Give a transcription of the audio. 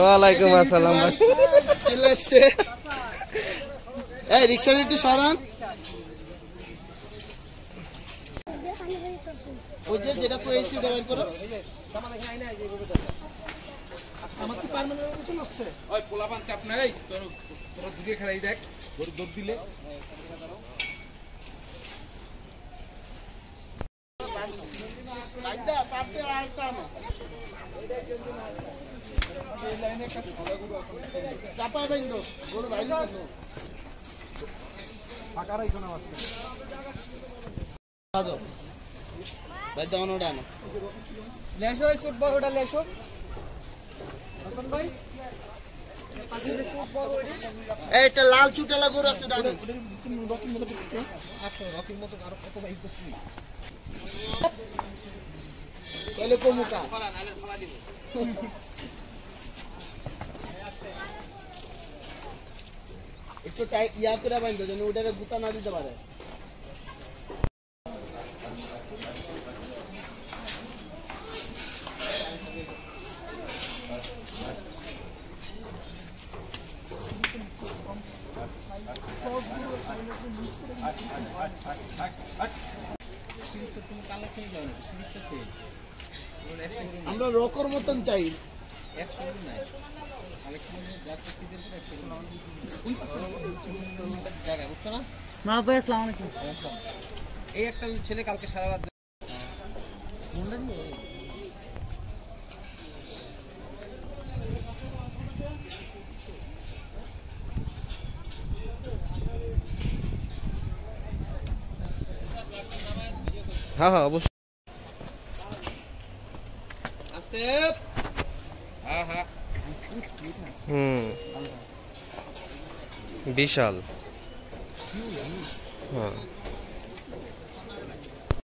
ওয়ালাইকুম আসসালাম। চলে এসছে। এই রিক্সা একটু সরান। ওই যে যেটা কয়েছি ওটা বের করো। আমার তো পার্মানেন্ট কিছু আসছে ওই পোলাপান চাপ নাই। তোর তোর দিকে খেলাই দেখ। দৌড় দিলে। তারপরে আরেকটা আনো। চাপা বাইন্দো গরু বাইরে বাইন্দো ফাঁকারাই কোনো আসছে আদো ভাই দাও ওটা আনো লেশো এই সুট বড়টা লেশো এই একটা লাল চুটালা গরু আছে দাও তাহলে কমুকা। একটু ইয়া করে বাইন্দো যেন ওটারে গুতা না দিতে পারে। আমরা রকর মতন চাই। জায়গা বুঝছ না না ভাই আসসালামু আলাইকুম। এই একটা ছেলে কালকে সারা রাত হ্যাঁ হ্যাঁ অবশ্যই। আস্তে। হ্যাঁ হ্যাঁ। হুম। বিশাল। হ্যাঁ।